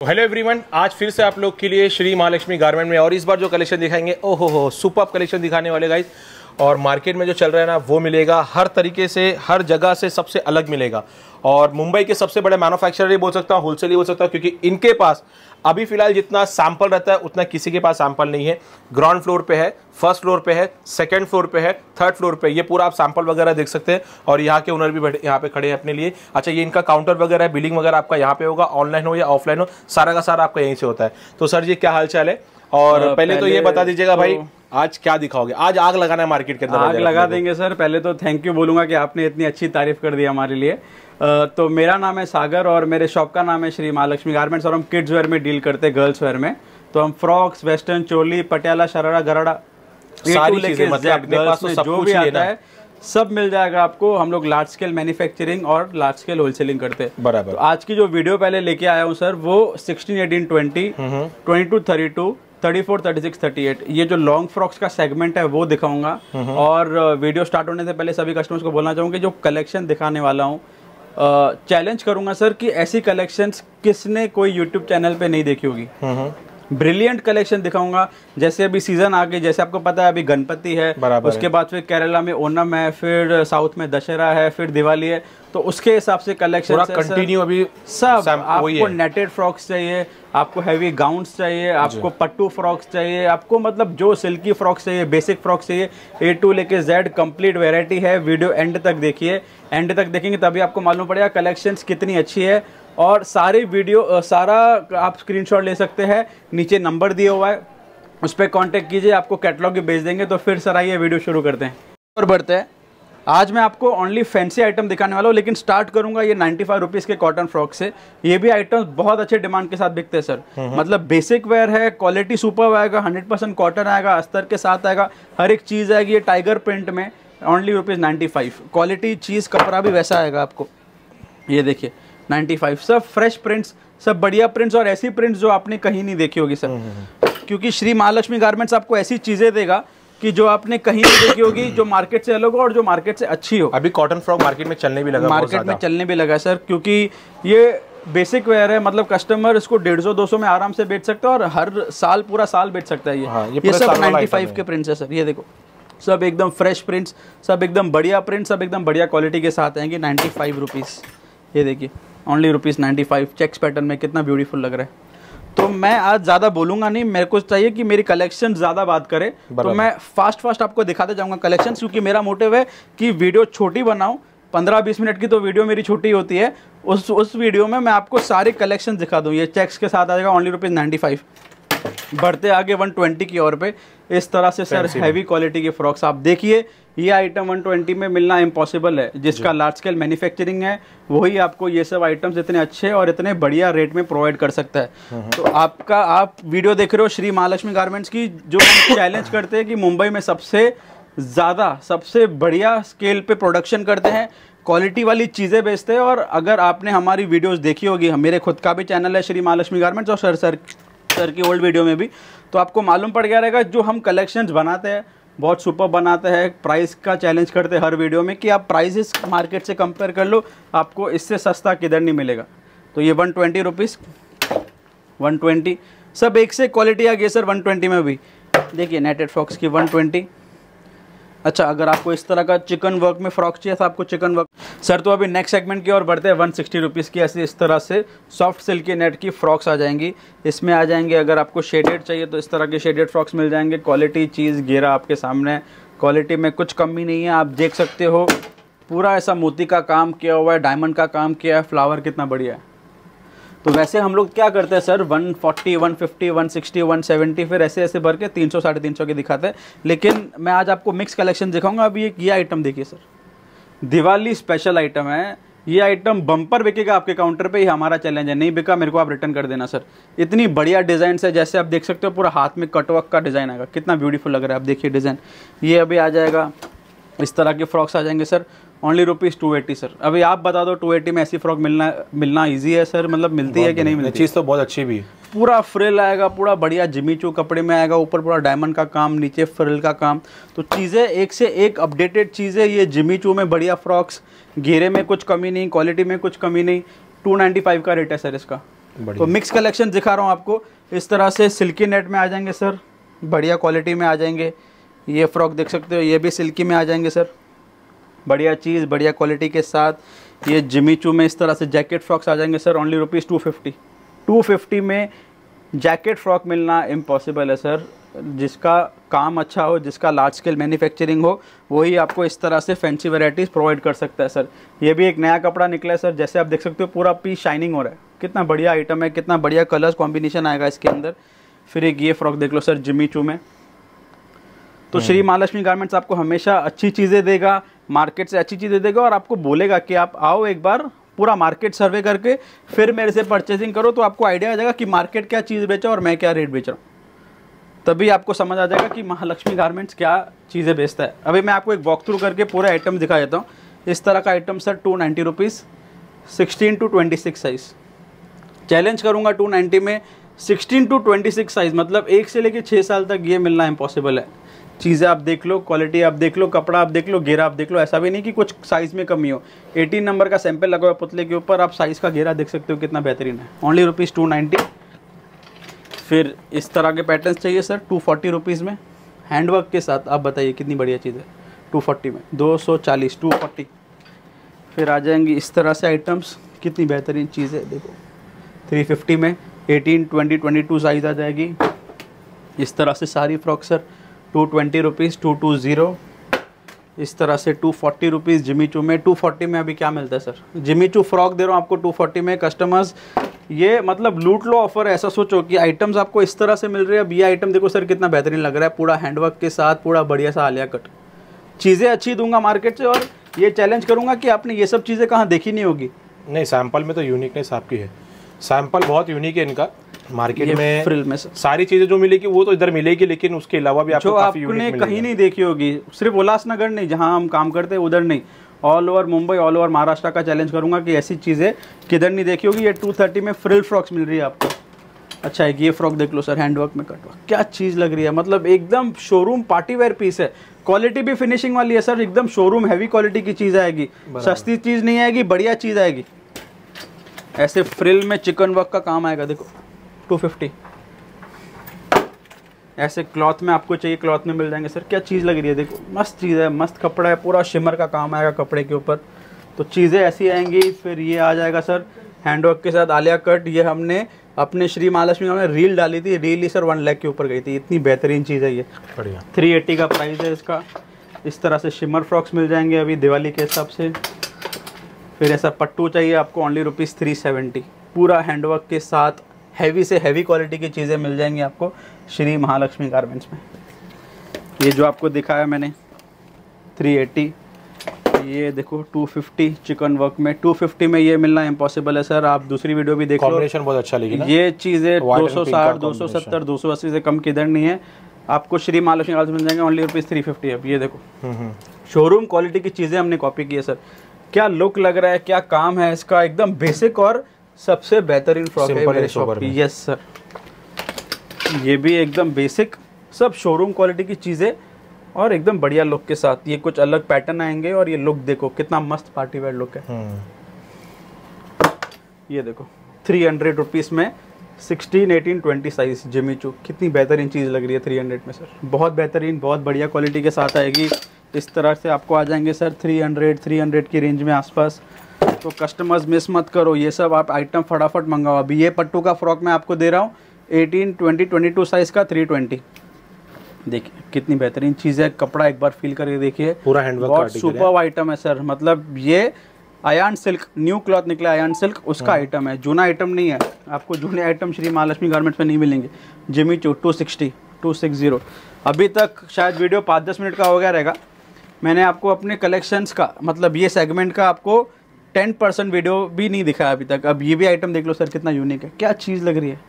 Hello everyone आज फिर से आप लोग के लिए श्री महालक्ष्मी गारमेंट में और इस बार जो कलेक्शन दिखाएँगे, ओहो हो सुपर कलेक्शन दिखाने वाले गाइस और मार्केट में जो चल रहा है ना, वो मिलेगा हर तरीके से, हर जगह से सबसे अलग मिलेगा। और मुंबई के सबसे बड़े मैन्युफैक्चरर ही बोल सकता हूँ होलसेल ही बोल सकता हूँ, क्योंकि इनके पास अभी फ़िलहाल जितना सैंपल रहता है उतना किसी के पास सैंपल नहीं है। ग्राउंड फ्लोर पे है फ़र्स्ट फ्लोर पे है सेकंड फ्लोर पे है थर्ड फ्लोर पे ये पूरा आप सैंपल वगैरह देख सकते हैं और यहाँ के ओनर भी यहाँ पे खड़े हैं अपने लिए। अच्छा ये इनका काउंटर वगैरह है बिलिंग वगैरह आपका यहाँ पे होगा ऑनलाइन हो या ऑफलाइन हो सारा का सारा आपका यहीं से होता है। तो सर जी क्या हाल चाल है? और अ, पहले तो ये बता दीजिएगा भाई तो- आज क्या दिखाओगे? आज आग लगाना है मार्केट के अंदर आग लगा देंगे सर। पहले तो थैंक यू बोलूँगा कि आपने इतनी अच्छी तारीफ़ कर दी हमारे लिए। तो मेरा नाम है सागर और मेरे शॉप का नाम है श्री महालक्ष्मी गारमेंट्स और हम किड्स वेयर में डील करते हैं गर्ल्स वेयर में। तो हम फ्रॉक्स वेस्टर्न चोली पटियाला शरारा गराड़ा सारी चीज़ें, मतलब पास तो में सब जो कुछ भी है आता है सब मिल जाएगा आपको। हम लोग लार्ज स्केल मैन्युफैक्चरिंग और लार्ज स्केल होलसेलिंग करते हैं। बराबर। तो आज की जो वीडियो पहले लेके आया हूँ सर वो sixteen eighteen twenty twenty two thirty two thirty four thirty six thirty eight ये जो लॉन्ग फ्रॉक्स का सेगमेंट है वो दिखाऊँगा। और वीडियो स्टार्ट होने से पहले सभी कस्टमर्स को बोलना चाहूँगा जो कलेक्शन दिखाने वाला हूँ चैलेंज करूँगा सर कि ऐसी कलेक्शंस किसने कोई यूट्यूब चैनल पे नहीं देखी होगी? हम्म, ब्रिलियंट कलेक्शन दिखाऊँगा। जैसे अभी सीज़न आ गई जैसे आपको पता है अभी गणपति है बराबर उसके बाद फिर केरला में ओनम है फिर साउथ में दशहरा है फिर दिवाली है। तो उसके हिसाब से कलेक्शन कंटिन्यू अभी सब आपको नेटेड फ्रॉक्स चाहिए आपको हैवी गाउन्स चाहिए आपको पट्टू फ्रॉक्स चाहिए आपको मतलब जो सिल्की फ्रॉक्स चाहिए बेसिक फ्रॉक्स चाहिए ए टू लेके जेड कंप्लीट वेराइटी है। वीडियो एंड तक देखिए एंड तक देखेंगे तभी आपको मालूम पड़ेगा कलेक्शंस कितनी अच्छी है। और सारी वीडियो सारा आप स्क्रीनशॉट ले सकते हैं। नीचे नंबर दिया हुआ है। उस पर कॉन्टेक्ट कीजिए आपको कैटलॉग भी भेज देंगे। तो फिर सर आइए वीडियो शुरू करते हैं। और बढ़ते हैं। आज मैं आपको ओनली फैंसी आइटम दिखाने वाला हूँ लेकिन स्टार्ट करूँगा ये 95 फाइव रुपीज़ के कॉटन फ्रॉक से। ये भी आइटम बहुत अच्छे डिमांड के साथ बिकते हैं सर मतलब बेसिक वेयर है क्वालिटी सुपर आएगा 100% परसेंट कॉटन आएगा अस्तर के साथ आएगा। हर एक चीज़ आएगी ये टाइगर प्रिंट में only rupees ninety five quality चीज़ कपड़ा भी वैसा आएगा आपको। ये देखिए। 95 सब फ्रेश प्रिंट्स सब बढ़िया प्रिंट्स और ऐसी प्रिंट्स जो आपने कहीं नहीं देखी होगी सर क्योंकि श्री महालक्ष्मी गारमेंट्स आपको ऐसी चीज़ें देगा कि जो आपने कहीं नहीं देखी होगी जो मार्केट से अलग हो और जो मार्केट से अच्छी हो। अभी कॉटन फ्रॉक मार्केट में चलने भी लगा मार्केट में चलने भी लगा सर क्योंकि ये बेसिक वेयर है मतलब कस्टमर इसको डेढ़ सौ दो सौ में आराम से बेच सकता है और हर साल पूरा साल बेच सकता है ये। हाँ, ये ये सब साल वाला 95 item है। के प्रिंट्स है सर ये देखो। सब एकदम फ्रेश प्रिंट्स सब एकदम बढ़िया प्रिंट सब एकदम बढ़िया क्वालिटी के साथ आएँगे नाइन्टी फाइव रुपीज़ ये देखिए। Only rupees ninety five checks pattern में कितना ब्यूटीफुल लग रहा है। तो मैं आज ज़्यादा बोलूँगा नहीं मेरे को चाहिए कि मेरी कलेक्शन ज़्यादा बात करे। तो मैं फास्ट फास्ट आपको दिखाते जाऊँगा कलेक्शन क्योंकि मेरा मोटिव है कि वीडियो छोटी बनाऊँ। पंद्रह बीस मिनट की तो वीडियो मेरी छोटी होती है। उस उस वीडियो में मैं आपको सारे कलेक्शन दिखा दूँ। ये चेक्स के साथ आ जाएगा ओनली रुपीज़ नाइन्टी फाइव बढ़ते आगे 120 की ओर पे। इस तरह से सर हैवी क्वालिटी के फ्रॉक्स आप देखिए ये आइटम 120 में मिलना इम्पॉसिबल है। जिसका लार्ज स्केल मैन्युफैक्चरिंग है वही आपको ये सब आइटम्स इतने अच्छे और इतने बढ़िया रेट में प्रोवाइड कर सकता है। तो आपका आप वीडियो देख रहे हो श्री महालक्ष्मी गारमेंट्स की जो चैलेंज करते हैं कि मुंबई में सबसे ज़्यादा सबसे बढ़िया स्केल पे प्रोडक्शन करते हैं क्वालिटी वाली चीज़ें बेचते हैं। और अगर आपने हमारी वीडियोस देखी होगी मेरे खुद का भी चैनल है श्री महालक्ष्मी गारमेंट्स और सर सर सर की ओल्ड वीडियो में भी तो आपको मालूम पड़ गया रहेगा जो हम कलेक्शंस बनाते हैं, बहुत सुपर बनाते हैं प्राइस का चैलेंज करते हैं हर वीडियो में कि आप प्राइजेस मार्केट से कंपेयर कर लो, आपको इससे सस्ता किधर नहीं मिलेगा। तो ये one twenty rupees one twenty सब एक से क्वालिटी आ गई सर वन ट्वेंटी में भी। देखिए नेटेड फॉक्स की वन ट्वेंटी अच्छा अगर आपको इस तरह का चिकन वर्क में फ्रॉक चाहिए तो आपको चिकन वर्क सर तो अभी नेक्स्ट सेगमेंट की ओर बढ़ते हैं। वन सिक्सटी रुपीज़ की ऐसे इस तरह से सॉफ्ट सिल्क की नेट की फ्रॉक्स आ जाएँगी। इसमें आ जाएँगे, अगर आपको शेडेड चाहिए तो इस तरह के शेडेड फ्रॉक्स मिल जाएँगे। क्वालिटी चीज़ घेरा आपके सामने। क्वालिटी में कुछ कमी नहीं है, आप देख सकते हो। पूरा ऐसा मोती का काम किया हुआ है डायमंड का काम किया है फ्लावर कितना बढ़िया है। तो वैसे हम लोग क्या करते हैं सर? 140, 150, 160, 170 फिर ऐसे ऐसे भर के 300 साढ़े तीन सौ के दिखाते हैं। लेकिन मैं आज आपको मिक्स कलेक्शन दिखाऊँगा। अभी एक ये आइटम देखिए सर। दिवाली स्पेशल आइटम है। ये आइटम बम्पर बिकेगा आपके काउंटर पे ही हमारा चैलेंज है। नहीं बिका मेरे को आप रिटर्न कर देना सर। इतनी बढ़िया डिज़ाइन है जैसे आप देख सकते हो पूरा हाथ में कटवक का डिज़ाइन आएगा। कितना ब्यूटीफुल लग रहा है आप देखिए डिज़ाइन ये अभी आ जाएगा। इस तरह के फ्रॉक्स आ जाएँगे sir. Only rupees two eighty sir अभी आप बता दो टू एटी में ऐसी फ्रॉक मिलना मिलना ईजी है सर मतलब मिलती है कि नहीं मिलती चीज़ तो बहुत अच्छी भी है। पूरा फ्रिल आएगा पूरा बढ़िया जिमी चू कपड़े में आएगा ऊपर पूरा डायमंड का काम नीचे फ्रिल का काम। तो चीज़ें एक से एक अपडेटेड चीज़ें ये जिमी चू में बढ़िया फ्रॉक्स घेरे में कुछ कमी नहीं क्वालिटी में कुछ कमी नहीं टू नाइन्टी फाइव का रेट है सर इसका। तो मिक्स कलेक्शन दिखा रहा हूँ आपको। इस तरह से सिल्की नेट में आ जाएँगे सर बढ़िया क्वालिटी में आ जाएँगे। ये फ्रॉक देख सकते हो ये भी सिल्की में आ जाएँगे सर बढ़िया चीज़, बढ़िया क्वालिटी के साथ। ये जिमी चू में इस तरह से जैकेट फ्रॉक्स आ जाएँगे sir only rupees two fifty two fifty में जैकेट फ्रॉक मिलना इम्पॉसिबल है सर जिसका काम अच्छा हो, जिसका लार्ज स्केल मैन्युफैक्चरिंग हो, वही आपको इस तरह से फैंसी वेराइटीज़ प्रोवाइड कर सकता है सर ये भी एक नया कपड़ा निकला है सर जैसे आप देख सकते हो, पूरा पीस शाइनिंग हो रहा है। कितना बढ़िया आइटम है, कितना बढ़िया कलर्स कॉम्बिनेशन आएगा इसके अंदर। फिर एक ये फ्रॉक देख लो सर जिमी चू में। तो श्री महालक्ष्मी गारमेंट्स आपको हमेशा अच्छी चीज़ें देगा मार्केट से अच्छी चीज़ें देगा और आपको बोलेगा कि आप आओ एक बार पूरा मार्केट सर्वे करके फिर मेरे से परचेसिंग करो तो आपको आइडिया आ जाएगा कि मार्केट क्या चीज़ बेचा और मैं क्या रेट बेच रहा हूँ। तभी आपको समझ आ जाएगा कि महालक्ष्मी गारमेंट्स क्या चीज़ें बेचता है। अभी मैं आपको एक वॉक थ्रू करके पूरा आइटम दिखा देता हूँ। इस तरह का item sir two ninety rupees sixteen to twenty six size challenge करूँगा 290 में 16 टू 26 साइज़ मतलब एक से लेके छः साल तक ये मिलना इम्पॉसिबल है। चीज़ें आप देख लो क्वालिटी आप देख लो कपड़ा आप देख लो घेरा आप देख लो ऐसा भी नहीं कि कुछ साइज़ में कमी हो। 18 नंबर का सैंपल लगा हुआ पुतले के ऊपर आप साइज़ का घेरा देख सकते हो कितना बेहतरीन है। ओनली रुपीज़ टू नाइन्टी फिर इस तरह के पैटर्न्स चाहिए सर टू फोर्टी रुपीज़ में। हैंडवर्क के साथ आप बताइए कितनी बढ़िया चीज़ है टू फोर्टी में। दो सौ चालीस टू फोर्टी फिर आ जाएँगी इस तरह से आइटम्स कितनी बेहतरीन चीज़ है देखो। 350 में 18, 20, 22 साइज़ आ जाएगी। इस तरह से सारी frock sir two twenty rupees two two zero. इस तरह से to forty rupees Jimmy Choo में। टू फोर्टी में अभी क्या मिलता है सर? जिमी चू फ्रॉक दे रहा हूँ आपको टू फोर्टी में कस्टमर्स ये मतलब लूट लो ऑफ़र ऐसा सोचो कि आइटम्स आपको इस तरह से मिल रहे हैं। अब ये आइटम देखो सर, कितना बेहतरीन लग रहा है। पूरा हैंडवर्क के साथ, पूरा बढ़िया सा आलिया कट। चीज़ें अच्छी दूँगा मार्केट से और ये चैलेंज करूँगा कि आपने ये सब चीज़ें कहाँ देखी नहीं होगी। नहीं सैंपल में तो यूनिकनेस आपकी है। सैंपल बहुत यूनिक है इनका। मार्केट में फ्रिल में सर सारी चीज़ें जो मिलेगी वो तो इधर मिलेगी लेकिन उसके अलावा भी आपको जो काफ़ी आपने कहीं नहीं देखी होगी सिर्फ़ उल्लासनगर नहीं जहाँ हम काम करते हैं उधर नहीं। All over Mumbai all over Maharashtra का चैलेंज करूँगा कि ऐसी चीज़ें किधर नहीं देखी होगी। ये टू में फ्रिल फ्रॉक्स मिल रही है आपको। अच्छा एक ये फ्रॉक देख लो सर हैंडवर्क में कटवर्क क्या चीज़ लग रही है? मतलब एकदम शोरूम पार्टी वेयर पीस है। क्वालिटी भी फिनिशिंग वाली है सर एकदम शोरूम हैवी क्वालिटी की चीज़ आएगी। सस्ती चीज़ नहीं आएगी बढ़िया चीज़ आएगी। ऐसे फ्रिल में चिकन वर्क का काम आएगा देखो। टू फिफ्टी ऐसे क्लॉथ में आपको चाहिए क्लॉथ में मिल जाएँगे सर। क्या चीज़ लग रही है? देखो मस्त चीज़ है मस्त कपड़ा है पूरा शिमर का काम आएगा कपड़े के ऊपर। तो चीज़ें ऐसी आएँगी फिर ये आ जाएगा सर हैंडवर्क के साथ आलिया कट। ये हमने अपने श्री महालक्ष्मी में रील डाली थी रील ही सर वन लैख के ऊपर गई थी। इतनी बेहतरीन चीज़ है ये। बढ़िया। थ्री एट्टी का प्राइस है इसका। इस तरह से शिमर फ्रॉक्स मिल जाएँगे अभी दिवाली के हिसाब से। फिर ऐसा पट्टू चाहिए आपको ओनली रुपीज़ थ्री सेवेंटी पूरा हैंडवर्क के साथ हैवी से हैवी क्वालिटी की चीज़ें मिल जाएँगी आपको श्री महालक्ष्मी गारमेंट्स में। ये जो आपको दिखाया मैंने 380 ये देखो 250 चिकन वर्क में। 250 में ये मिलना इम्पॉसिबल है सर आप दूसरी वीडियो भी देख लो। कॉम्बिनेशन बहुत अच्छा लगी ये चीज़ें दो सौ साठ दो सौ सत्तर दो सौ अस्सी से कम किधर नहीं है। आपको श्री महालक्ष्मी गार्ल्स मिल जाएँगे ओनली रुपीज़ थ्री फिफ्टी अब ये देखो। हम्म, हम्म। शोरूम क्वालिटी की चीज़ें हमने कॉपी की है सर क्या लुक लग रहा है क्या काम है इसका? एकदम बेसिक और सबसे बेहतरीन फ्रॉक है मेरे शॉप की। यस सर ये भी एकदम बेसिक सब शोरूम क्वालिटी की चीज़ें और एकदम बढ़िया लुक के साथ। ये कुछ अलग पैटर्न आएँगे और ये लुक देखो कितना मस्त पार्टी वेयर लुक है। हम्म। ये देखो थ्री हंड्रेड रुपीज़ में sixteen eighteen twenty size Jimmy Choo कितनी बेहतरीन चीज़ लग रही है थ्री हंड्रेड में सर बहुत बेहतरीन बहुत बढ़िया क्वालिटी के साथ आएगी। इस तरह से आपको आ जाएँगे sir three hundred three hundred की रेंज में आसपास। तो कस्टमर्स मिस मत करो। ये सब आप आइटम फटाफट मंगाओ। अभी ये पट्टू का फ्रॉक मैं आपको दे रहा हूँ। Eighteen twenty twenty two size का थ्री ट्वेंटी देखिए कितनी बेहतरीन चीज़ है। कपड़ा एक बार फील करके देखिए। पूरा हैंडवर्क बहुत सुपर आइटम है सर मतलब ये अयान सिल्क न्यू क्लॉथ निकला अयान सिल्क उसका हाँ। आइटम है। जूना आइटम नहीं है। आपको जूने आइटम श्री महालक्ष्मी गारमेंट्स में नहीं मिलेंगे। Jimmy Choo two sixty two six zero अभी तक शायद वीडियो पाँच दस मिनट का हो गया रहेगा। मैंने आपको अपने कलेक्शंस का मतलब ये सेगमेंट का आपको टेन परसेंट वीडियो भी नहीं दिखाया अभी तक। अब ये भी आइटम देख लो सर कितना यूनिक है। क्या चीज़ लग रही है?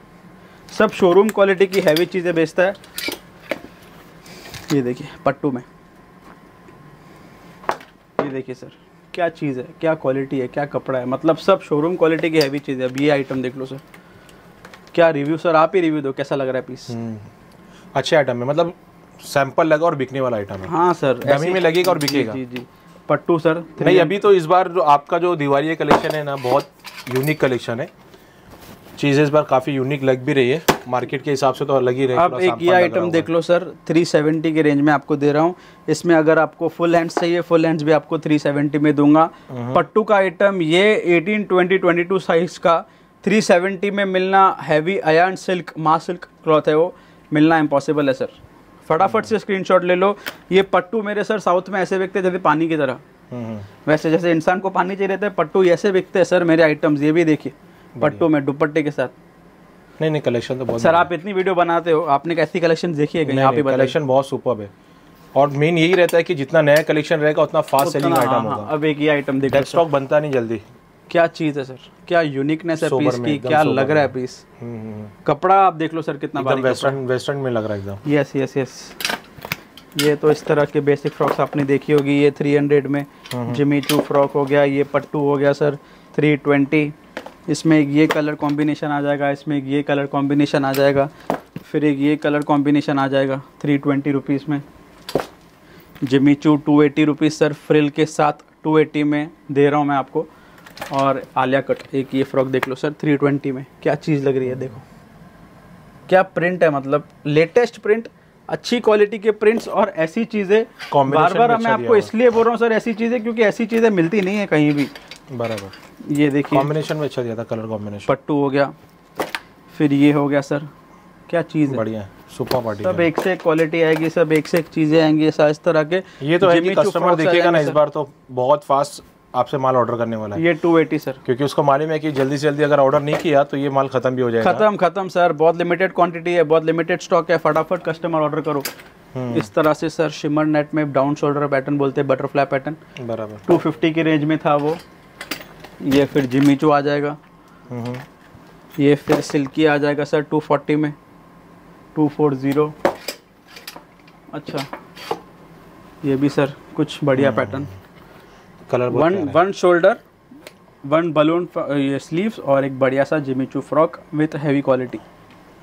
सब शोरूम क्वालिटी की हैवी चीज़ें बेचता है। ये देखिए पट्टू में। ये देखिए सर क्या चीज़ है क्या क्वालिटी है क्या कपड़ा है। मतलब सब शोरूम क्वालिटी की हैवी चीज़। है अब ये आइटम देख लो सर। क्या रिव्यू सर आप ही रिव्यू दो कैसा लग रहा है पीस हम्म। अच्छे आइटम है। मतलब सैंपल लगा और बिकने वाला आइटम है। हाँ सर डमी में लगेगा और बिकेगा। जी जी। पट्टू सर नहीं अभी तो इस बार जो आपका जो दिवाली कलेक्शन है ना बहुत यूनिक कलेक्शन है। चीज़ इस बार काफ़ी यूनिक लग भी रही है। मार्केट के हिसाब से तो अलग ही रहेगा अब एक ये आइटम देख लो सर 370 के रेंज में आपको दे रहा हूँ। इसमें अगर आपको फुल हैंड्स चाहिए फुल हैंड्स भी आपको 370 में दूँगा। पट्टू का आइटम ये 18 20 22 साइज़ का 370 में मिलना हैवी अयन सिल्क मा सिल्क क्लॉथ है वो। मिलना इम्पॉसिबल है सर फटाफट से स्क्रीनशॉट ले लो। ये पट्टू मेरे सर साउथ में ऐसे बिकते हैं जैसे पानी की तरह। वैसे जैसे इंसान को पानी चाहिए रहता है पट्टू ऐसे बिकते हैं सर मेरे आइटम्स ये भी देखिए पट्टू में दुपट्टे के साथ। नहीं नहीं कलेक्शन तो बहुत सर आप इतनी वीडियो बनाते हो आपने कैसी कलेक्शन देखी है कहीं? आप ही कलेक्शन बहुत सुपर है। और मेन यही रहता है कि जितना नया कलेक्शन रहेगा उतना फास्ट सेलिंग हाँ, आइटम हाँ, होगा। अब एक ये आइटम देखो डेस्क स्टॉक बनता नहीं जल्दी। क्या चीज़ है सर? क्या यूनिकनेस है पीस की? क्या लग रहा है पीस हम्म, हम्म, कपड़ा आप देख लो सर कितना वेस्टर्न वेस्टर्न में लग रहा है एकदम। यस यस यस ये तो इस तरह के बेसिक फ्रॉक्स आपने देखी होगी ये 300 में। जिमी टू फ्रॉक हो गया ये पट्टू हो गया सर 320 इसमें एक ये कलर कॉम्बिनेशन आ जाएगा इसमें एक ये कलर कॉम्बिनेशन आ जाएगा फिर एक ये कलर कॉम्बिनेशन आ जाएगा थ्री ट्वेंटी रुपीज़ में। Jimmy Choo two eighty rupees sir frill के साथ टू एटी में दे रहा हूँ मैं आपको। और आलिया कट एक ये फ्रॉक देख लो सर थ्री ट्वेंटी में। क्या चीज़ लग रही है देखो। क्या प्रिंट है मतलब लेटेस्ट प्रिंट अच्छी क्वालिटी के प्रिंट्स और ऐसी चीज़ें। बार बार मैं अच्छा आपको इसलिए बोल रहा हूँ सर ऐसी चीज़ें क्योंकि ऐसी चीज़ें मिलती नहीं है कहीं भी। बराबर। ये देखिए। कॉम्बिनेशन में अच्छा दिया था कलर कॉम्बिनेशन पट्टू हो गया फिर ये हो गया सर। क्या चीज़ है? बढ़िया सुपर पार्टी सब एक से एक क्वालिटी आएगी सब एक से एक चीज़ें आएँगी ऐसा इस तरह के ये तो है कि कस्टमर देखेगा ना इस बार तो बहुत फास्ट आपसे माल ऑर्डर करने वाला है। ये 280 सर क्योंकि उसको मालूम है कि जल्दी से जल्दी अगर ऑर्डर नहीं किया तो ये माल खत्म भी हो जाएगा। खत्म खत्म सर बहुत लिमिटेड क्वांटिटी है बहुत लिमिटेड स्टॉक है। फटाफट कस्टमर ऑर्डर करो। हम्म। इस तरह से सर शिमर नेट में डाउन शोल्डर पैटर्न बोलते हैं बटरफ्लाई पैटर्न बराबर। 250 की रेंज में था वो। ये फिर जिमीचू आ जाएगा। हम्म, ये फिर सिल्की आ जाएगा सर 240 में। 240 अच्छा। ये भी सर कुछ बढ़िया हम्म। Pattern colour one one shoulder one balloon ये स्लीव्स और एक बढ़िया सा Jimmy Choo frock with heavy quality.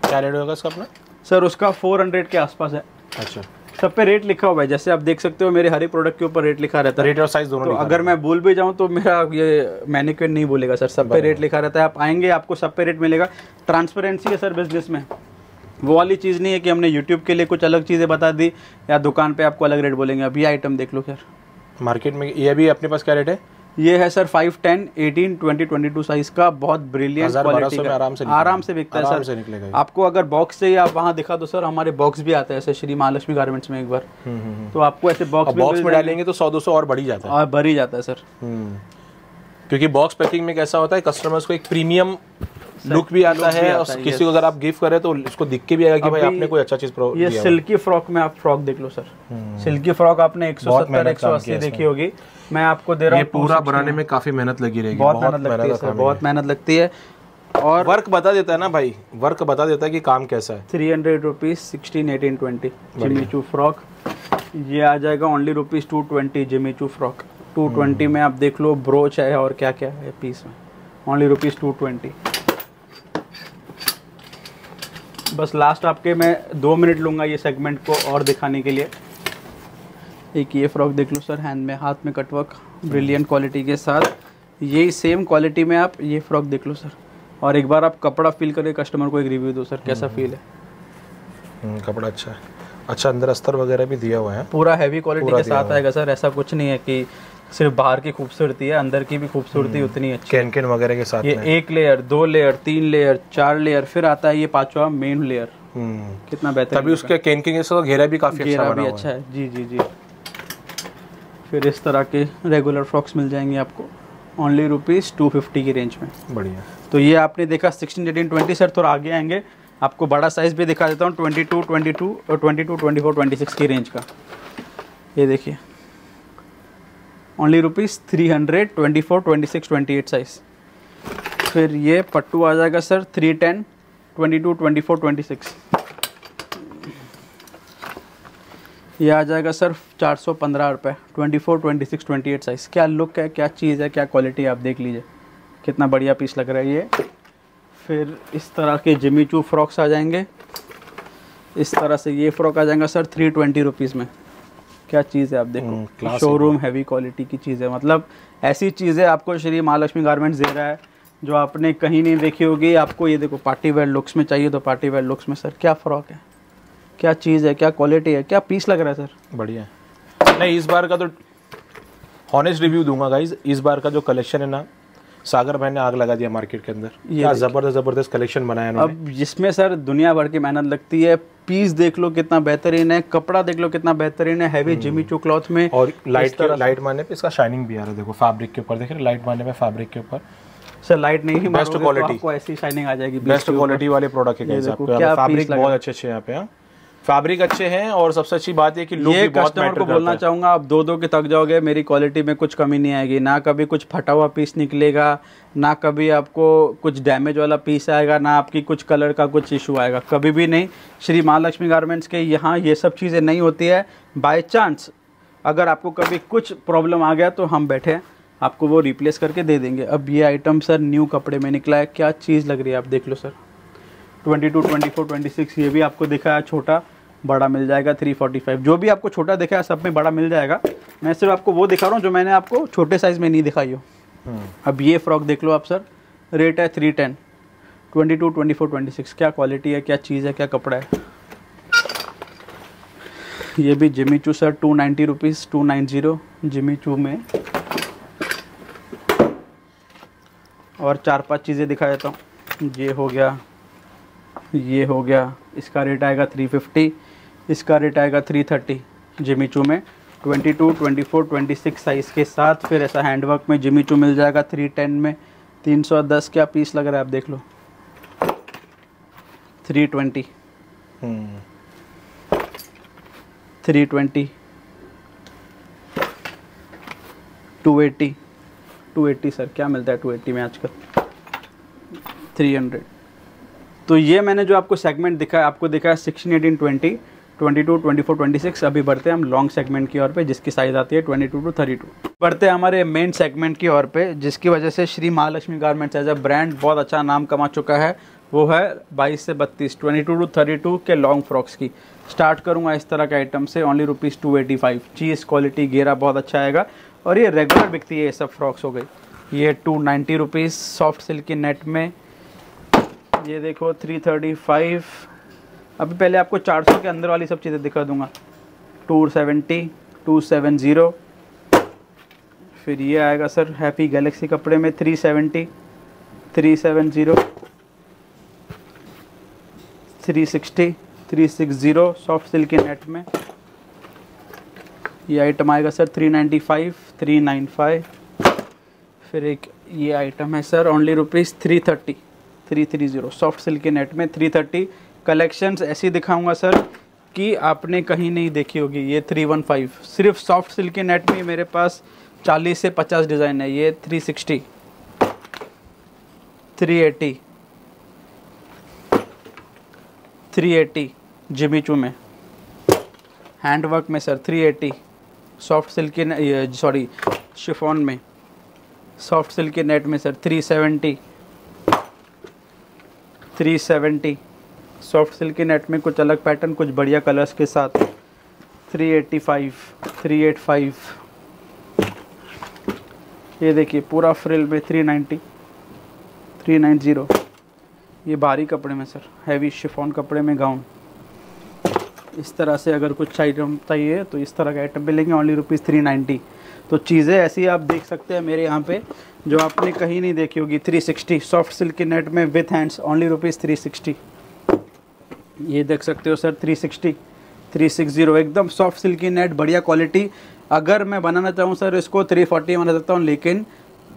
क्या रेट होगा इसका अपना? सर उसका 400 के आसपास है। अच्छा। सब पे रेट लिखा हुआ है जैसे आप देख सकते हो मेरे हर एक प्रोडक्ट के ऊपर रेट लिखा रहता है। रेट और साइज़ दोनों तो अगर मैं भूल भी जाऊँ तो मेरा ये मैनिक्योर नहीं बोलेगा सर। सब पे रेट लिखा रहता है आप आएँगे आपको सब पे रेट मिलेगा। ट्रांसपेरेंसी है सर बिज़नेस में। वो वाली चीज़ नहीं है कि हमने यूट्यूब के लिए कुछ अलग चीज़ें बता दी या दुकान पे आपको अलग रेट बोलेंगे। अभी आइटम देख लो सर मार्केट में ये भी अपने पास क्या रेट है? ये है सर 5 10 18 20 22 साइज़ का बहुत ब्रिलियंट क्वालिटी का। आराम से आराम से बिकता है सर। से निकलेगा आपको अगर बॉक्स से आप वहाँ दिखा दो सर हमारे बॉक्स भी आता है ऐसे श्री महालक्ष्मी गारमेंट्स में एक बार। हम्म, हम्म, हम्म। तो आपको ऐसे बॉक्स बॉक्स में डालेंगे तो सौ दो सौ और बढ़ी जाता है। और भर ही जाता है सर। क्योंकि बॉक्स पैकिंग में कैसा होता है कस्टमर्स को एक प्रीमियम लुक भी आता भी है आता और किसी को अगर आप गिफ्ट करें तो उसको दिख के भी आएगा कि भाई आपने कोई अच्छा चीज़ ये सिल्की फ्रॉक में आप फ्रॉक देख लो सर। सिल्की फ्रॉक आपने बहुत 170 मेहनत काम 180 किया देखी होगी। मैं आपको दे रहा हूँ पूरा बनाने में काफ़ी मेहनत लगी रहेगी बहुत मेहनत लगती है सर बहुत मेहनत लगती है। और वर्क बता देता है ना भाई वर्क बता देता है कि काम कैसा है। Three hundred rupees sixteen eighteen twenty Jimmy Choo frock. ये आ जाएगा only rupees two twenty Jimmy Choo frock. Two twenty में आप देख लो ब्रोच है और क्या क्या है पीस में। Only rupees two twenty. बस लास्ट आपके मैं दो मिनट लूँगा ये सेगमेंट को और दिखाने के लिए। एक ये फ्रॉक देख लो सर हैंड में हाथ में कटवर्क ब्रिलियंट क्वालिटी के साथ। ये सेम क्वालिटी में आप ये फ्रॉक देख लो सर और एक बार आप कपड़ा फील करके कस्टमर को एक रिव्यू दो सर कैसा फील है? हम्म, कपड़ा अच्छा है। अच्छा अंदर अस्तर वगैरह भी दिया हुआ है। पूरा हैवी क्वालिटी के साथ आएगा सर ऐसा कुछ नहीं है कि सिर्फ़ बाहर की खूबसूरती है अंदर की भी खूबसूरती उतनी अच्छी कैन कैन वगैरह के साथ ये में। एक लेयर दो लेयर तीन लेयर चार लेयर फिर आता है ये पांचवा मेन लेयर हम्म। कितना बेहतर तभी उसके कैन कैन के साथ घेरा भी काफ़ी अच्छा घेरा भी अच्छा है। है। जी जी जी। फिर इस तरह के रेगुलर फ्रॉक्स मिल जाएँगे आपको। ओनली रुपीज़ टू फिफ्टी की रेंज में। बढ़िया। तो ये आपने देखा सिक्सटीन एटीन ट्वेंटी सर थोड़ा आगे आएँगे। आपको बड़ा साइज़ भी दिखा देता हूँ ट्वेंटी टू ट्वेंटी टू और twenty two twenty four twenty six की रेंज का। ये देखिए। Only rupees three hundred twenty four, twenty six, twenty eight size फिर ये पट्टू आ जाएगा sir three ten twenty two twenty four twenty six ये आ जाएगा सर चार सौ पंद्रह रुपये twenty four twenty six twenty eight size क्या लुक है, क्या चीज़ है, क्या क्वालिटी है, आप देख लीजिए। कितना बढ़िया पीस लग रहा है ये। फिर इस तरह के जिमी चू फ्रॉक्स आ जाएँगे। इस तरह से ये फ्रॉक आ जाएगा सर थ्री ट्वेंटी रुपीज़ में। क्या चीज़ है आप देखो। शोरूम हैवी क्वालिटी की चीज़ है। मतलब ऐसी चीज़ें आपको श्री महालक्ष्मी गारमेंट्स दे रहा है जो आपने कहीं नहीं देखी होगी। आपको ये देखो पार्टी वेयर लुक्स में चाहिए तो पार्टी वेयर लुक्स में सर क्या फ्रॉक है? क्या चीज़ है? क्या क्वालिटी है? क्या पीस लग रहा है सर बढ़िया है। नहीं इस बार का तो हॉनेस्ट रिव्यू दूँगा गाइज़ इस बार का जो कलेक्शन है ना सागर भाई ने आग लगा दिया मार्केट के अंदर। ये क्या ज़बरदस्त ज़बरदस्त कलेक्शन बनाया अब जिसमें सर दुनिया भर की मेहनत लगती है पीस देख लो कितना बेहतरीन है कपड़ा देख लो कितना बेहतरीन है हैवी जिमी चू क्लॉथ में और लाइट के लाइट मारने पे इसका शाइनिंग भी आ रहा है देखो फैब्रिक के ऊपर देख रहे लाइट मारने पे फैब्रिक के ऊपर। सर लाइट नहीं मारोगे तो आपको ऐसी शाइनिंग आ जाएगी बेस्ट क्वालिटी वाले प्रोडक्ट है फैब्रिक बहुत अच्छे अच्छे यहाँ पे हाँ। फैब्रिक अच्छे हैं और सबसे अच्छी बात है कि लुक ये भी बहुत कस्टमर को बोलना चाहूँगा आप दो दो के तक जाओगे मेरी क्वालिटी में कुछ कमी नहीं आएगी। ना कभी कुछ फटा हुआ पीस निकलेगा ना कभी आपको कुछ डैमेज वाला पीस आएगा ना आपकी कुछ कलर का कुछ इशू आएगा। कभी भी नहीं श्री महालक्ष्मी गारमेंट्स के यहाँ ये सब चीज़ें नहीं होती है। बाय चांस अगर आपको कभी कुछ प्रॉब्लम आ गया तो हम बैठे आपको वो रिप्लेस करके दे देंगे। अब ये आइटम सर न्यू कपड़े में निकला है। क्या चीज़ लग रही है आप देख लो सर 22, 24, 26 ये भी आपको दिखा है छोटा। बड़ा मिल जाएगा 345 जो भी आपको छोटा दिखा है सब में बड़ा मिल जाएगा। मैं सिर्फ़ आपको वो दिखा रहा हूँ जो मैंने आपको छोटे साइज़ में नहीं दिखाई हो। अब ये फ्रॉक देख लो आप सर रेट है three ten twenty two twenty four twenty six क्या क्वालिटी है क्या चीज़ है क्या कपड़ा है? ये भी Jimmy Choo sir two ninety rupees two nine zero Jimmy Choo में। और चार पाँच चीज़ें दिखा देता हूँ। ये हो गया ये हो गया। इसका रेट आएगा थ्री फिफ्टी इसका रेट आएगा थ्री थर्टी जिमी चू में। Twenty two twenty four twenty six size के साथ फिर ऐसा हैंडवर्क में जिमी चू मिल जाएगा थ्री टेन में। तीन सौ दस क्या पीस लग रहा है आप देख लो। Three twenty three twenty two eighty two eighty sir क्या मिलता है टू एट्टी में आजकल? थ्री हंड्रेड तो ये मैंने जो आपको सेगमेंट दिखाया आपको दिखाया sixteen eighteen twenty twenty two, twenty four, twenty six अभी बढ़ते हैं हम लॉन्ग सेगमेंट की ओर पे, जिसकी साइज़ आती है twenty two to thirty two बढ़ते हैं हमारे मेन सेगमेंट की ओर पे, जिसकी वजह से Shri Mahalakshmi garments as a brand बहुत अच्छा नाम कमा चुका है। वो है बाईस से बत्तीस, twenty two to thirty two के लॉन्ग फ्रॉक्स की। स्टार्ट करूँगा इस तरह के आइटम से only rupees two eighty five चीज़ क्वालिटी घेरा बहुत अच्छा आएगा। और ये रेगुलर बिकती है ये सब फ्रॉक्स हो गई। ये two ninety rupees soft silk की नेट में। ये देखो थ्री थर्टी फाइव अभी पहले आपको चार सौ के अंदर वाली सब चीज़ें दिखा दूँगा। Two seventy, two seven zero फिर ये आएगा सर, हैप्पी गैलेक्सी कपड़े में three seventy, three seven zero three sixty, three six zero soft silk के नेट में। ये आइटम आएगा sir, three ninety five, three nine five. फिर एक ये आइटम है sir only rupees three thirty three three zero soft silk के net में थ्री थर्टी कलेक्शंस ऐसी दिखाऊँगा, सर, कि आपने कहीं नहीं देखी होगी ये थ्री वन फाइव सिर्फ़ सॉफ्ट सिल्क के नेट में मेरे पास चालीस से पचास डिज़ाइन है, ये three sixty three eighty three eighty Jimmy Choo में। हैंड वर्क में sir three eighty soft silk के सॉरी शिफॉन में। सॉफ्ट सिल्क के नेट में sir three seventy three seventy soft silk के नेट में कुछ अलग पैटर्न, कुछ बढ़िया कलर्स के साथ। Three eighty five, three eight five. ये देखिए, पूरा फ्रिल में three ninety three nine zero. ये भारी कपड़े में, सर। हैवी शिफॉन कपड़े में गाउन इस तरह से अगर कुछ आइटम चाहिए तो इस तरह का आइटम मिलेंगे ओनली रुपीज़ थ्री नाइन्टी तो चीज़ें ऐसी आप देख सकते हैं मेरे यहाँ पे, जो आपने कहीं नहीं देखी होगी। थ्री सिक्सटी, सॉफ्ट सिल्क के नेट में with hands only rupees three sixty. ये देख सकते हो sir three sixty three six zero एकदम सॉफ्ट सिल्क नेट बढ़िया क्वालिटी अगर मैं बनाना चाहूँ सर, इसको थ्री फोर्टी बना सकता हूँ, लेकिन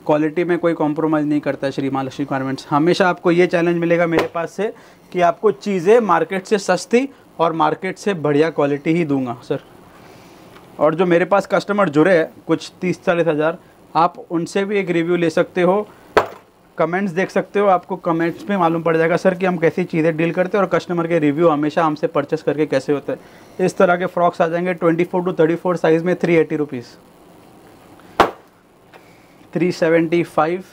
क्वालिटी में कोई कॉम्प्रोमाइज़ नहीं करता है श्री महालक्ष्मी गारमेंट्स हमेशा आपको ये चैलेंज मिलेगा मेरे पास से कि आपको चीज़ें मार्केट से सस्ती और मार्केट से बढ़िया क्वालिटी ही दूँगा, सर। और जो मेरे पास कस्टमर जुड़े हैं, कुछ तीस चालीस हज़ार, आप उनसे भी एक रिव्यू ले सकते हो। कमेंट्स देख सकते हो, आपको कमेंट्स में मालूम पड़ जाएगा सर कि हम कैसी चीज़ें डील करते हैं और कस्टमर के रिव्यू हमेशा हमसे परचेस करके कैसे होते हैं। इस तरह के फ्रॉक्स आ जाएँगे twenty four two thirty four size में three eighty rupees three seventy five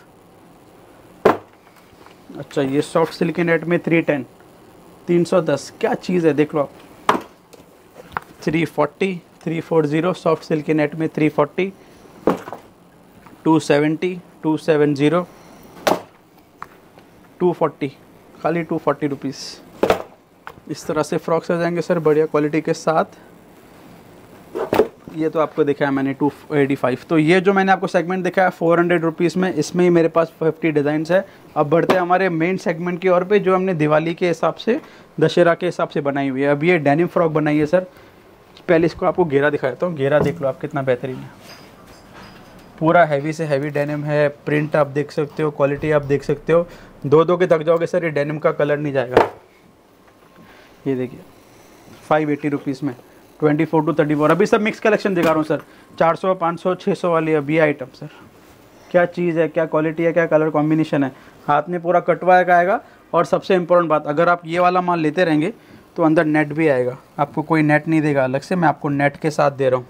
अच्छा ये सॉफ्ट सिल्क नेट में थ्री टेन तीन सौ दस, क्या चीज़ है, देख लो आप। Three forty three four zero soft silk net में three forty two seventy two seven zero two forty, खाली टू फोर्टी रुपीज़ इस तरह से फ्रॉक्स आ जाएँगे सर, बढ़िया क्वालिटी के साथ। ये तो आपको दिखाया मैंने टू एटी फाइव। तो ये जो मैंने आपको सेगमेंट दिखाया फोर हंड्रेड रुपीज़ में, इसमें ही मेरे पास फिफ्टी डिज़ाइन है। अब बढ़ते हैं हमारे मेन सेगमेंट की ओर पे, जो हमने दिवाली के हिसाब से, दशहरा के हिसाब से बनाई हुई है। अब ये डेनिम फ्रॉक बनाई है, सर। पहले इसको आपको घेरा दिखा देता हूँ। घेरा देख लो आप कितना बेहतरीन है। पूरा हैवी से हैवी डेनिम है। प्रिंट आप देख सकते हो क्वालिटी आप देख सकते हो। दो दो के थक जाओगे, सर, ये डेनिम का कलर नहीं जाएगा। ये देखिए फाइव एटी रुपीज़ में twenty four two thirty four अभी सब मिक्स कलेक्शन दिखा रहा हूँ, सर। चार सौ, पाँच सौ छः सौ वाली अभी आइटम सर। क्या चीज़ है, क्या क्वालिटी है, क्या कलर कॉम्बिनेशन है? हाथ में पूरा कटवाया आएगा। और सबसे इम्पोर्टेंट बात, अगर आप ये वाला माल लेते रहेंगे तो अंदर नेट भी आएगा। आपको कोई नेट नहीं देगा। अलग से मैं आपको नेट के साथ दे रहा हूँ।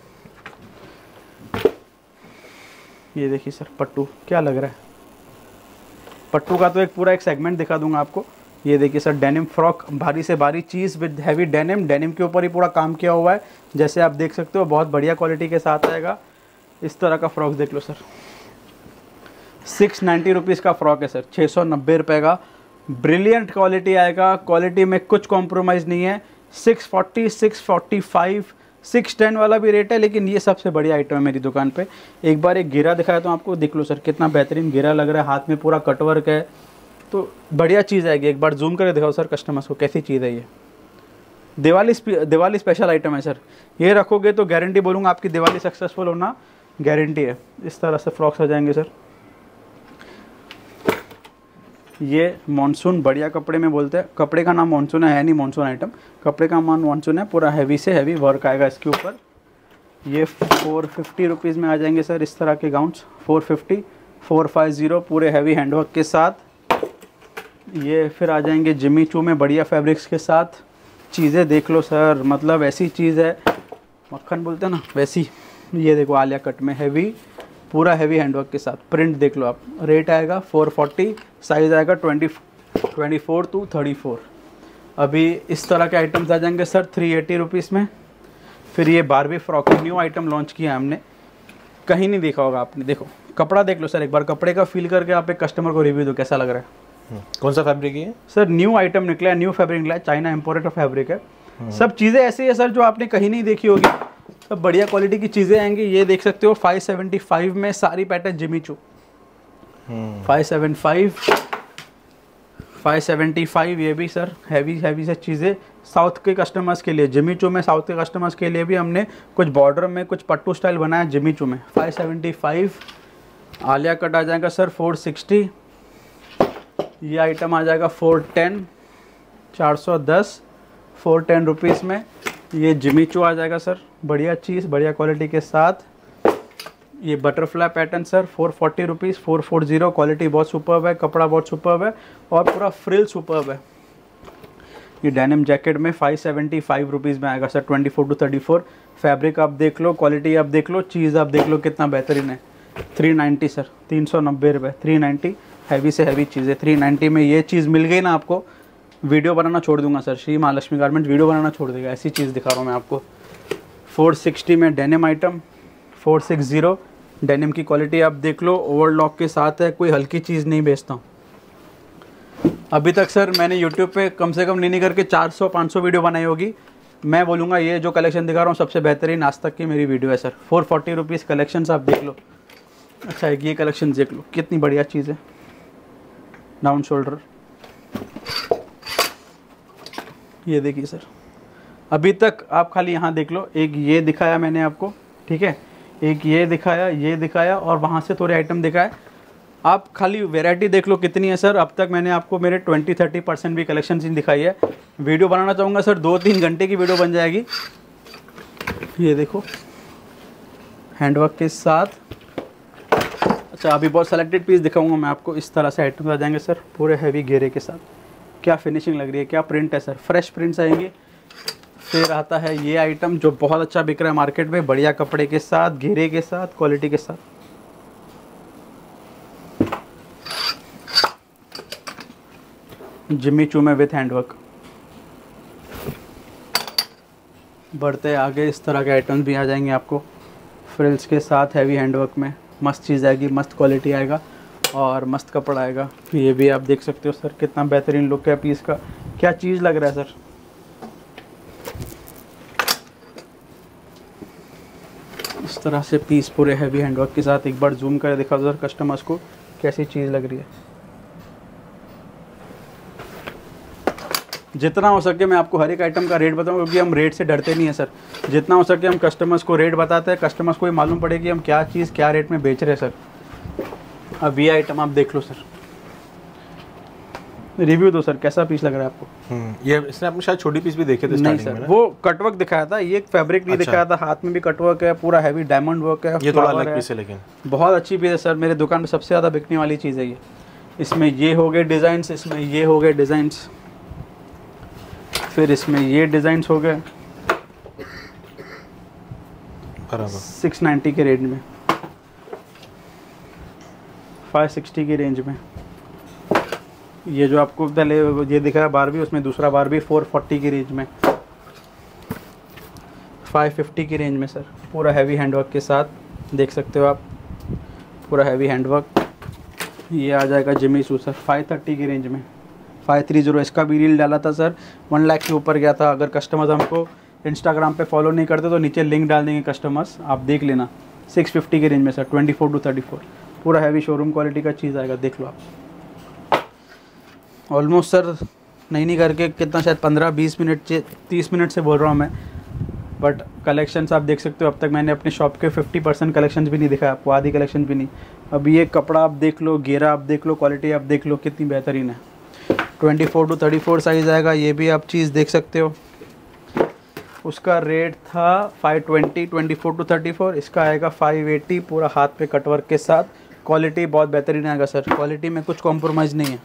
ये देखिए, सर, पट्टू। क्या लग रहा है? पट्टू का तो एक पूरा एक सेगमेंट दिखा दूँगा आपको। ये देखिए सर डेनिम फ्रॉक भारी से भारी चीज़ विद हैवी डेनिम डेनिम के ऊपर ही पूरा काम किया हुआ है। जैसे आप देख सकते हो, बहुत बढ़िया क्वालिटी के साथ आएगा। इस तरह का फ्रॉक देख लो सर। सिक्स नाइन्टी रुपीज़ का फ्रॉक है सर छः सौ नब्बे रुपये का। ब्रिलियंट क्वालिटी आएगा। क्वालिटी में कुछ कॉम्प्रोमाइज़ नहीं है। Six forty six forty five six ten वाला भी रेट है, लेकिन ये सबसे बढ़िया आइटम है मेरी दुकान पे। एक बार एक गिरा दिखाया तो आपको, देख लो सर, कितना बेहतरीन गिरा लग रहा है, हाथ में पूरा कटवर्क है। तो बढ़िया चीज़ आएगी। एक बार जूम करके दिखाओ सर कस्टमर्स को, कैसी चीज़ है ये। दिवाली दिवाली स्पेशल आइटम है सर। ये रखोगे तो गारंटी बोलूँगा आपकी दिवाली सक्सेसफुल होना गारंटी है। इस तरह से फ्रॉक्स आ जाएँगे सर। ये मानसून बढ़िया कपड़े में बोलते हैं। कपड़े का नाम मानसून है नहीं मानसून आइटम कपड़े का नाम मानसून है, पूरा हैवी से हैवी वर्क आएगा इसके ऊपर। ये फोर फिफ्टी रुपीज़ में आ जाएँगे सर इस तरह के gowns four fifty four five zero पूरे हैवी हैंडवर्क के साथ। ये फिर आ जाएँगे जिमी चू में बढ़िया फैब्रिक्स के साथ। चीज़ें देख लो सर मतलब ऐसी चीज़ है। मक्खन बोलते हैं ना, वैसी। ये देखो आलिया कट में हैवी पूरा हैवी हैंडवर्क के साथ। प्रिंट देख लो आप। रेट आएगा 440 साइज़ आएगा 20 24 टू 34 अभी इस तरह के आइटम्स आ जाएँगे सर थ्री एटी रुपीज़ में। फिर ये बारहवीं फ्रॉक न्यू आइटम लॉन्च किया हमने। कहीं नहीं देखा होगा आपने। देखो कपड़ा देख लो सर एक बार कपड़े का फील करके आप एक कस्टमर को रिव्यू दो कैसा लग रहा है। कौन सा फैब्रिक है सर न्यू आइटम निकला है न्यू फैब्रिक निकला है चाइना इम्पोर्टेड फैब्रिक है। सब चीज़ें ऐसी है सर जो आपने कहीं नहीं देखी होगी। सब बढ़िया क्वालिटी की चीज़ें आएँगी। ये देख सकते हो 575 में सारी pattern Jimmy Choo five seven five five seventy five ये भी सर हैवी हैवी से चीज़ें। साउथ के कस्टमर्स के लिए जिमीचू में साउथ के कस्टमर्स के लिए भी हमने कुछ बॉर्डर में कुछ पट्टू स्टाइल बनाया जिमीचू में। Five seventy five Alia cut आ जाएगा सर फोर सिक्सटी ये आइटम आ जाएगा फोर टेन चार सौ दस फोर टेन रुपीज़ में। ये जिमी जिमीचू आ जाएगा सर बढ़िया चीज़ बढ़िया क्वालिटी के साथ। ये butterfly pattern sir four forty rupees four four zero quality बहुत सुपर है, कपड़ा बहुत सुपर है और पूरा फ्रिल सुपर है। ये डेनिम जैकेट में फाइव सेवेंटी फाइव रुपीज़ में आएगा sir twenty four two thirty four fabric आप देख लो क्वालिटी आप देख लो चीज़ आप देख लो, कितना बेहतरीन है। थ्री नाइन्टी सर तीन सौ नब्बे रुपये थ्री नाइन्टी हैवी से हैवी चीज़ें थ्री नाइन्टी में ये चीज़ मिल गई ना आपको वीडियो बनाना छोड़ दूँगा, sir. Shri Mahalakshmi garment video बनाना छोड़ देगा। ऐसी चीज़ दिखा रहा हूँ मैं आपको। फोर सिक्सटी में denim item four six zero denim की क्वालिटी आप देख लो। ओवरलॉक के साथ है, कोई हल्की चीज़ नहीं बेचता हूँ। अभी तक, सर, मैंने यूट्यूब पे कम से कम नहीं नहीं करके 400-500 वीडियो बनाई होगी। मैं बोलूँगा, ये जो कलेक्शन दिखा रहा हूँ, सबसे बेहतरीन आज तक की मेरी वीडियो है, sir. Four forty rupees collection आप देख लो। अच्छा ये कलेक्शन देख लो। कितनी बढ़िया चीज़ है। डाउन शोल्डर ये देखिए सर। अभी तक आप खाली यहाँ देख लो, एक ये दिखाया मैंने आपको, ठीक है? एक ये दिखाया ये दिखाया और वहाँ से थोड़े आइटम दिखाए। आप खाली वेराइटी देख लो कितनी है सर। अब तक मैंने आपको मेरे ट्वेंटी थर्टी परसेंट भी कलेक्शन दिखाई है। वीडियो बनाना चाहूँगा सर दो तीन घंटे की वीडियो बन जाएगी। ये देखो। हैंडवर्क के साथ। अच्छा अभी बहुत सेलेक्टेड पीस दिखाऊँगा मैं आपको। इस तरह से आइटम आ जाएँगे सर, पूरे हैवी घेरे के साथ। क्या फिनिशिंग लग रही है, क्या प्रिंट है सर फ्रेश प्रिंट्स आएँगे। फिर आता है ये आइटम जो बहुत अच्छा बिक रहा है मार्केट में, बढ़िया कपड़े के साथ, घेरे के साथ क्वालिटी के साथ। जिम्मी चूमे विथ हैंडवर्क बढ़ते आगे, इस तरह के आइटम्स भी आ जाएँगे आपको। फ्रिल्स के साथ हैवी हैंडवर्क में। मस्त चीज़ आएगी, मस्त क्वालिटी आएगा। और मस्त कपड़ा आएगा। ये भी आप देख सकते हो, सर, कितना बेहतरीन लुक है पीस का। क्या चीज़ लग रहा है, सर? इस तरह से पीस पूरे हैवी हैंडवर्क के साथ एक बार जूम कर दिखा सर कस्टमर्स को कैसी चीज़ लग रही है। जितना हो सके मैं आपको हर एक आइटम का रेट बताऊँ, क्योंकि हम रेट से डरते नहीं हैं, सर। जितना हो सके हम कस्टमर्स को रेट बताते हैं कस्टमर्स को ही मालूम पड़े कि हम क्या चीज़, क्या रेट में बेच रहे हैं, सर। अब ये आइटम आप देख लो सर रिव्यू दो सर कैसा पीस लग रहा है आपको? हम्म, ये इसने आपने शायद छोटी पीस भी देखे थे नहीं स्टार्टिंग सर में वो कटवर्क दिखाया था ये फैब्रिक नहीं अच्छा। दिखाया था हाथ में भी कटवर्क है पूरा हैवी डायमंड वर्क है ये थोड़ा अलग पीस है लेकिन। बहुत अच्छी पीस है सर मेरे दुकान पे सबसे ज़्यादा बिकने वाली चीज़ है ये। इसमें ये हो गए डिज़ाइंस इसमें ये हो गए डिज़ाइंस फिर इसमें ये डिज़ाइंस हो गए। सिक्स नाइन्टी के रेंज में। फाइव सिक्सटी की रेंज में। ये जो आपको पहले ये दिख रहा है बार भी उसमें दूसरा बारबी फोर फोर्टी की रेंज में। फाइव फिफ्टी की रेंज में सर पूरा हैवी हैंडवर्क के साथ, देख सकते हो आप। पूरा हैवी हैंडवर्क ये आ जाएगा Jimmy Choo sir five thirty की रेंज में। फाइव थ्री ज़ीरो इसका भी रील डाला था सर वन लाख के ऊपर गया था। अगर कस्टमर्स हमको इंस्टाग्राम पे फॉलो नहीं करते तो नीचे लिंक डाल देंगे कस्टमर्स आप देख लेना। सिक्स फिफ्टी की रेंज में sir twenty four two thirty four पूरा हैवी शोरूम क्वालिटी का चीज़ आएगा, देख लो आप। ऑलमोस्ट सर नहीं नहीं करके कितना, शायद पंद्रह, बीस मिनट से तीस मिनट से बोल रहा हूँ मैं। बट कलेक्शंस आप देख सकते हो, अब तक मैंने अपने शॉप के फिफ्टी परसेंट कलेक्शन भी नहीं दिखाया आपको आधी कलेक्शन भी नहीं। अब ये कपड़ा आप देख लो, घेरा आप देख लो क्वालिटी आप देख लो, कितनी बेहतरीन है। Twenty four two thirty four size आएगा, ये भी आप चीज़ देख सकते हो। उसका रेट था five twenty twenty four two thirty four इसका आएगा फाइव एटी पूरा हाथ पे कटवर्क के साथ। क्वालिटी बहुत बेहतरीन आएगा सर क्वालिटी में कुछ कॉम्प्रोमाइज़ नहीं है।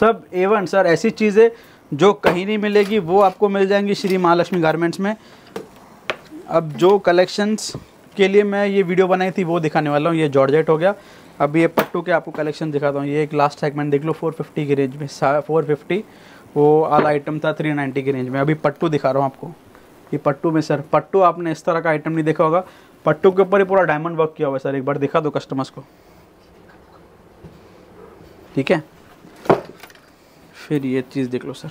सब एवन सर ऐसी चीज़ें जो कहीं नहीं मिलेगी, वो आपको मिल जाएँगी श्री महालक्ष्मी गारमेंट्स में। अब जो कलेक्शंस के लिए मैं ये वीडियो बनाई थी, वो दिखाने वाला हूँ। ये जॉर्जेट हो गया। अब ये पट्टू के आपको कलेक्शन दिखाता हूँ। ये एक लास्ट सेगमेंट देख लो 450 की रेंज में फोर फिफ्टी वो आला आइटम था 390 की रेंज में। अभी पट्टू दिखा रहा हूँ आपको। ये पट्टू में, सर, पट्टू आपने इस तरह का आइटम नहीं देखा होगा। पट्टू के ऊपर ही पूरा डायमंड वर्क किया हुआ है, सर, एक बार दिखा दो कस्टमर्स को। ठीक है? फिर ये चीज़ देख लो, सर।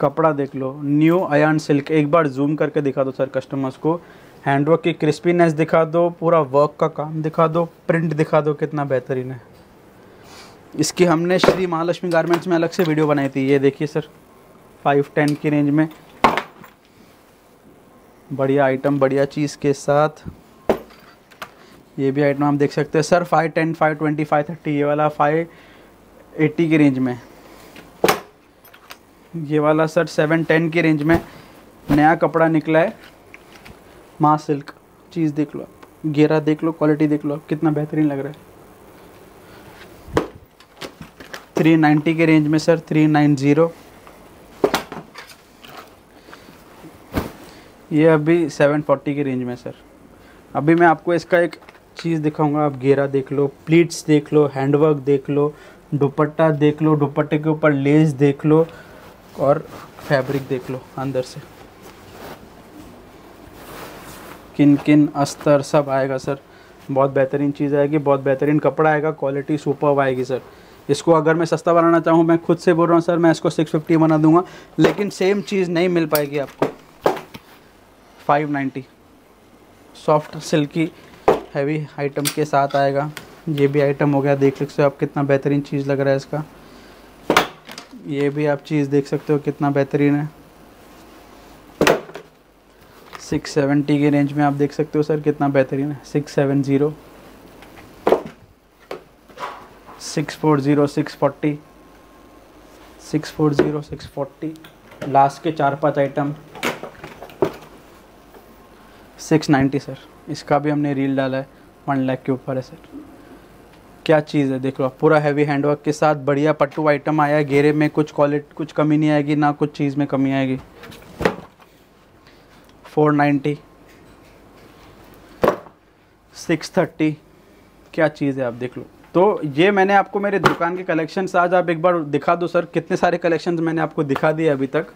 कपड़ा देख लो न्यू अयान सिल्क एक बार जूम करके दिखा दो, सर कस्टमर्स को। हैंडवर्क की क्रिस्पीनेस दिखा दो, पूरा वर्क का काम दिखा दो प्रिंट दिखा दो, कितना बेहतरीन है। इसकी हमने श्री महालक्ष्मी गारमेंट्स में अलग से वीडियो बनाई थी, ये देखिए, सर फाइव टेन की रेंज में। बढ़िया आइटम बढ़िया चीज़ के साथ। ये भी आइटम आप देख सकते हैं। Sir five ten five twenty five thirty ये वाला फाइव एट्टी की रेंज में। ये वाला सर सेवन टेन की रेंज में। नया कपड़ा निकला है। माँ सिल्क चीज़ देख लो आप। देख लो क्वालिटी देख लो आप। कितना बेहतरीन लग रहा है। थ्री नाइन्टी के रेंज में, सर थ्री नाइन ज़ीरो ये अभी सेवन फोर्टी की रेंज में सर अभी मैं आपको इसका एक चीज़ दिखाऊँगा, आप घेरा देख लो प्लीट्स देख लो हैंडवर्क देख लो, दुपट्टा देख लो, दुपट्टे के ऊपर लेस देख लो और फैब्रिक देख लो अंदर से। किन किन अस्तर सब आएगा सर बहुत बेहतरीन चीज़ आएगी, बहुत बेहतरीन कपड़ा आएगा क्वालिटी सुपर आएगी सर इसको अगर मैं सस्ता बनाना चाहूँ, मैं खुद से बोल रहा हूँ सर मैं इसको सिक्स फिफ्टी बना दूँगा, लेकिन सेम चीज़ नहीं मिल पाएगी आपको। Five ninety soft silky heavy item के साथ आएगा। ये भी आइटम हो गया, देख सकते हो आप कितना बेहतरीन चीज़ लग रहा है इसका। ये भी आप चीज़ देख सकते हो कितना बेहतरीन है। सिक्स सेवेंटी की रेंज में आप देख सकते हो सर कितना बेहतरीन है। Six seven zero six four zero six forty six four zero six forty last के चार पाँच आइटम सिक्स नाइन्टी, सर। इसका भी हमने रील डाला है, वन लाख के ऊपर है, सर। क्या चीज़ है, देख लो पूरा हैवी हैंडवर्क के साथ बढ़िया पट्टू आइटम आया है, घेरे में कुछ क्वालिटी कुछ कमी नहीं आएगी, ना कुछ चीज़ में कमी आएगी। Four ninety. Six thirty. क्या चीज़ है, आप देख लो। तो ये मैंने आपको मेरे दुकान के कलेक्शंस आज आप एक बार दिखा दो, सर, कितने सारे कलेक्शंस मैंने आपको दिखा दिए अभी तक।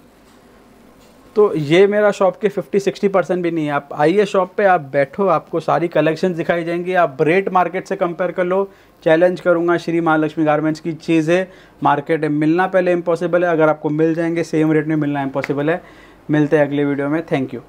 तो ये मेरा शॉप के 50 60 परसेंट भी नहीं है। आप आइए शॉप पे, आप बैठो, आपको सारी कलेक्शन दिखाई जाएँगी। आप रेट मार्केट से कंपेयर कर लो। चैलेंज करूँगा श्री महालक्ष्मी गारमेंट्स की चीज़ें। मार्केट में मिलना पहले इम्पॉसिबल है। अगर आपको मिल जाएँगे सेम रेट में मिलना इम्पॉसिबल है। मिलते हैं अगले वीडियो में। Thank you